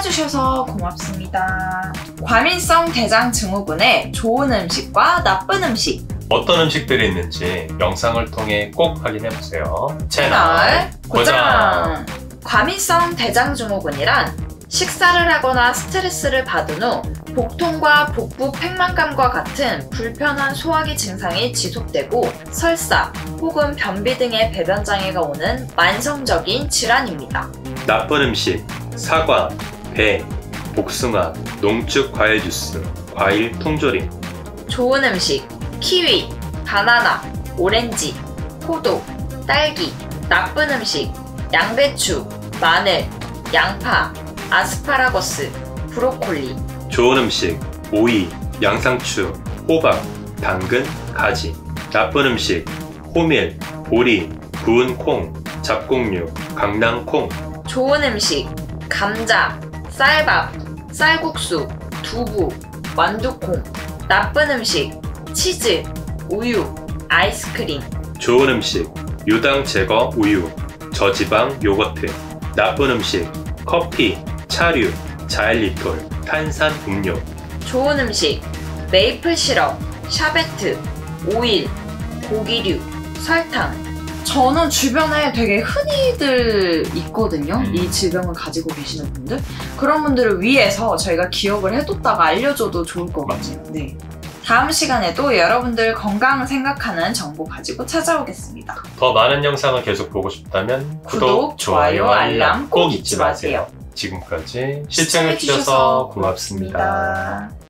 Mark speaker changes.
Speaker 1: 찾아주셔서 고맙습니다. 과민성 대장 증후군의 좋은 음식과 나쁜 음식
Speaker 2: 어떤 음식들이 있는지 영상을 통해 꼭 확인해보세요.
Speaker 1: 채널 고정! 과민성 대장 증후군이란 식사를 하거나 스트레스를 받은 후 복통과 복부 팽만감과 같은 불편한 소화기 증상이 지속되고 설사 혹은 변비 등의 배변 장애가 오는 만성적인 질환입니다.
Speaker 2: 나쁜 음식, 사과, 배, 복숭아, 농축 과일 주스, 과일 통조림.
Speaker 1: 좋은 음식, 키위, 바나나, 오렌지, 포도, 딸기. 나쁜 음식, 양배추, 마늘, 양파, 아스파라거스, 브로콜리.
Speaker 2: 좋은 음식, 오이, 양상추, 호박, 당근, 가지. 나쁜 음식, 호밀, 보리, 구운 콩, 잡곡류, 강낭콩.
Speaker 1: 좋은 음식, 감자, 쌀밥, 쌀국수, 두부, 완두콩. 나쁜 음식, 치즈, 우유, 아이스크림.
Speaker 2: 좋은 음식, 유당 제거 우유, 저지방 요거트. 나쁜 음식, 커피, 차류, 자일리톨, 탄산 음료.
Speaker 1: 좋은 음식, 메이플 시럽, 샤베트, 오일, 고기류, 설탕. 저는 주변에 되게 흔히들 있거든요.
Speaker 2: 음.
Speaker 1: 이 질병을 가지고 계시는 분들. 그런 분들을 위해서 저희가 기억을 해뒀다가 알려줘도 좋을 것 같아요. 네. 다음 시간에도 여러분들 건강 생각하는 정보 가지고 찾아오겠습니다.
Speaker 2: 더 많은 영상을 계속 보고 싶다면 구독, 좋아요, 알람 꼭 잊지 마세요. 지금까지 시청해주셔서 고맙습니다.